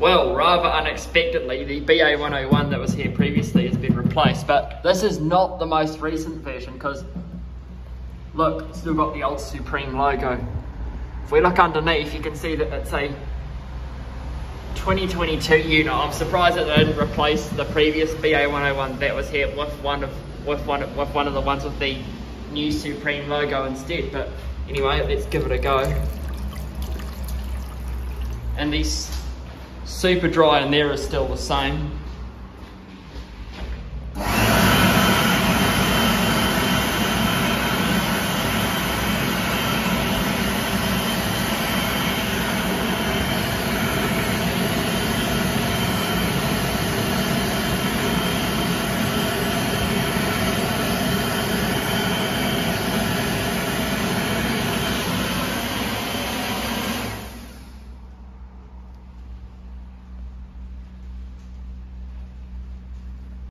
Well, rather unexpectedly, the BA101 that was here previously has been replaced, but this is not the most recent version because look, it's still got the old Supreme logo. If we look underneath, you can see that it's a 2022 unit. I'm surprised that they didn't replace the previous BA101 that was here with one of with one with one of the ones with the new Supreme logo instead. But anyway, let's give it a go. And these super dry and there is still the same.